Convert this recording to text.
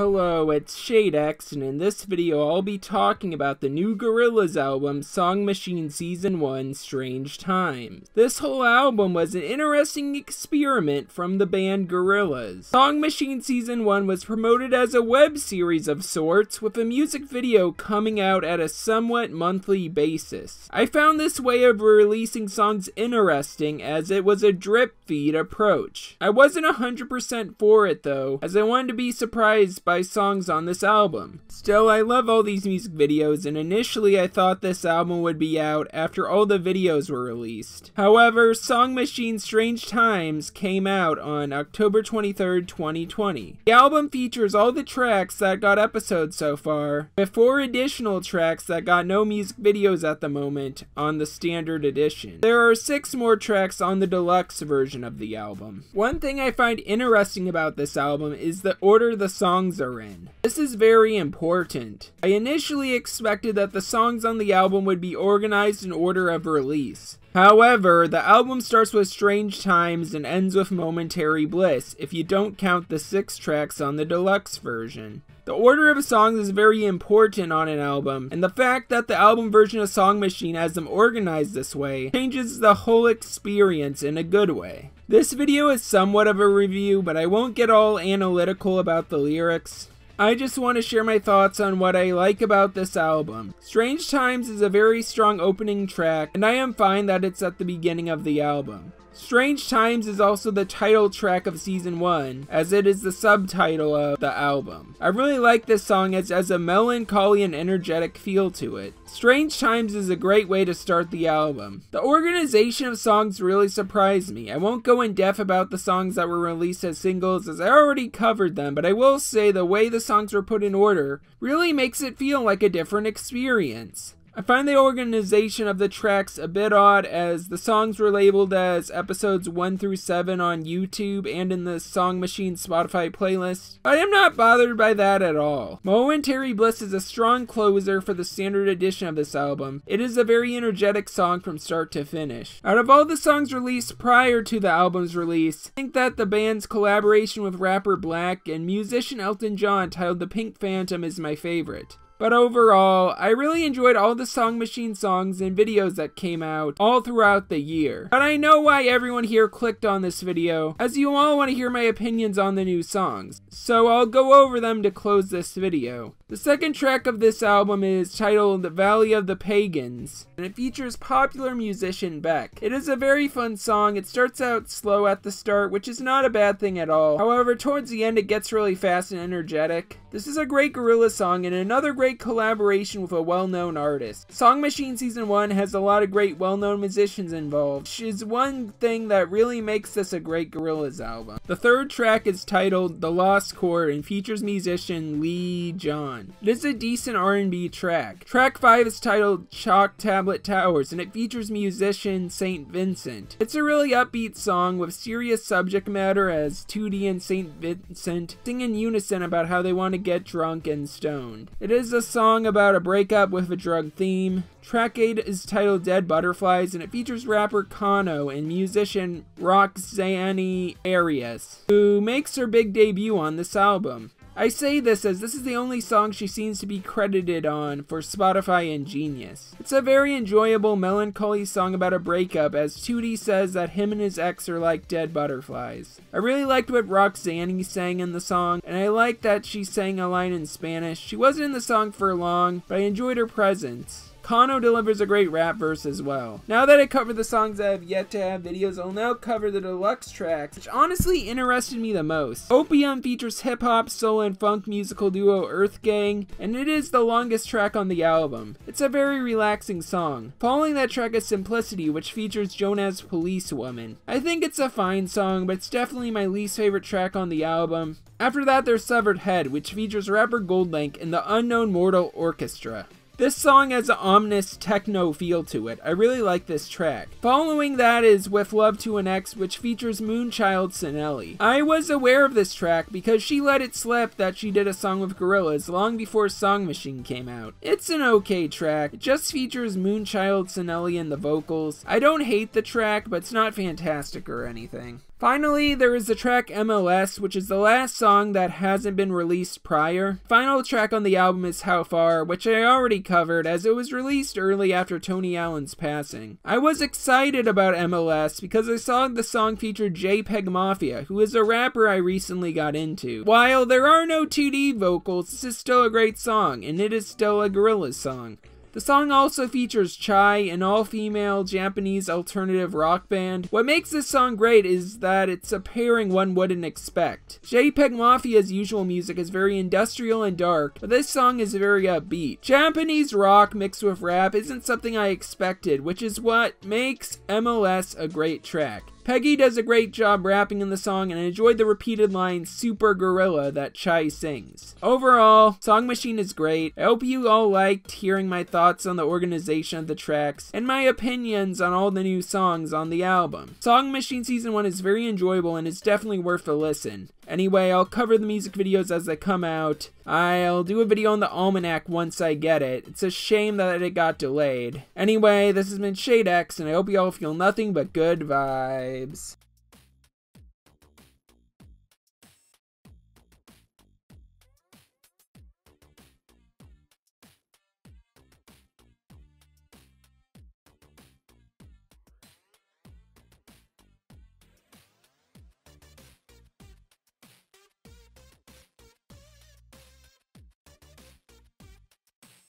Hello, it's Shadex, and in this video I'll be talking about the new Gorillaz album, Song Machine Season 1, Strange Timez. This whole album was an interesting experiment from the band Gorillaz. Song Machine Season 1 was promoted as a web series of sorts, with a music video coming out at a somewhat monthly basis. I found this way of releasing songs interesting, as it was a drip feed approach. I wasn't 100% for it though, as I wanted to be surprised by songs on this album. Still, I love all these music videos, and initially I thought this album would be out after all the videos were released. However, Song Machine Strange Timez came out on October 23rd, 2020. The album features all the tracks that got episodes so far, with four additional tracks that got no music videos at the moment on the standard edition. There are six more tracks on the deluxe version of the album. One thing I find interesting about this album is the order the songs are in. This is very important. I initially expected that the songs on the album would be organized in order of release. However, the album starts with Strange Timez and ends with Momentary Bliss, if you don't count the six tracks on the deluxe version. The order of songs is very important on an album, and the fact that the album version of Song Machine has them organized this way changes the whole experience in a good way. This video is somewhat of a review, but I won't get all analytical about the lyrics. I just want to share my thoughts on what I like about this album. Strange Timez is a very strong opening track, and I am fine that it's at the beginning of the album. Strange Timez is also the title track of season 1, as it is the subtitle of the album. I really like this song as it has a melancholy and energetic feel to it. Strange Timez is a great way to start the album. The organization of songs really surprised me. I won't go in depth about the songs that were released as singles as I already covered them, but I will say the way the songs were put in order really makes it feel like a different experience. I find the organization of the tracks a bit odd as the songs were labeled as episodes 1 through 7 on YouTube and in the Song Machine Spotify playlist. I am not bothered by that at all. Momentary Bliss is a strong closer for the standard edition of this album. It is a very energetic song from start to finish. Out of all the songs released prior to the album's release, I think that the band's collaboration with rapper 6LACK and musician Elton John titled The Pink Phantom is my favorite. But overall, I really enjoyed all the Song Machine songs and videos that came out all throughout the year. But I know why everyone here clicked on this video, as you all want to hear my opinions on the new songs. So I'll go over them to close this video. The second track of this album is titled The Valley of the Pagans, and it features popular musician Beck. It is a very fun song. It starts out slow at the start, which is not a bad thing at all. However, towards the end it gets really fast and energetic. This is a great Gorilla song and another great collaboration with a well-known artist. Song Machine Season 1 has a lot of great well-known musicians involved, which is one thing that really makes this a great Gorillaz album. The third track is titled The Lost Chord and features musician Leee John. It is a decent R&B track. Track 5 is titled Chalk Tablet Towers and it features musician St. Vincent. It's a really upbeat song with serious subject matter as 2D and St. Vincent sing in unison about how they want to get drunk and stoned. It is a song about a breakup with a drug theme. Track 8 is titled Dead Butterflies and it features rapper Kano and musician Roxani Arias, who makes her big debut on this album. I say this as this is the only song she seems to be credited on for Spotify and Genius. It's a very enjoyable, melancholy song about a breakup as 2D says that him and his ex are like dead butterflies. I really liked what Roxani sang in the song, and I like that she sang a line in Spanish. She wasn't in the song for long, but I enjoyed her presence. Kano delivers a great rap verse as well. Now that I covered the songs that have yet to have videos, I'll now cover the deluxe tracks, which honestly interested me the most. Opium features hip hop, soul, and funk musical duo Earth Gang, and it is the longest track on the album. It's a very relaxing song. Following that track is Simplicity, which features Joan as Police Woman. I think it's a fine song, but it's definitely my least favorite track on the album. After that, there's Severed Head, which features rapper GoldLink and the Unknown Mortal Orchestra. This song has an ominous techno feel to it. I really like this track. Following that is With Love to an Ex, which features Moonchild Sanelli. I was aware of this track because she let it slip that she did a song with Gorillaz long before Song Machine came out. It's an okay track. It just features Moonchild Sanelli in the vocals. I don't hate the track, but it's not fantastic or anything. Finally, there is the track MLS, which is the last song that hasn't been released prior. Final track on the album is How Far, which I already covered as it was released early after Tony Allen's passing. I was excited about MLS because I saw the song featured JPEG Mafia, who is a rapper I recently got into. While there are no 2D vocals, this is still a great song, and it is still a Gorillaz song. The song also features Chai, an all-female Japanese alternative rock band. What makes this song great is that it's a pairing one wouldn't expect. JPEG Mafia's usual music is very industrial and dark, but this song is very upbeat. Japanese rock mixed with rap isn't something I expected, which is what makes MLS a great track. Peggy does a great job rapping in the song and I enjoyed the repeated line Super Gorilla that Chai sings. Overall, Song Machine is great. I hope you all liked hearing my thoughts on the organization of the tracks and my opinions on all the new songs on the album. Song Machine Season 1 is very enjoyable and is definitely worth a listen. Anyway, I'll cover the music videos as they come out. I'll do a video on the Almanac once I get it. It's a shame that it got delayed. Anyway, this has been ShadeX, and I hope you all feel nothing but good vibes.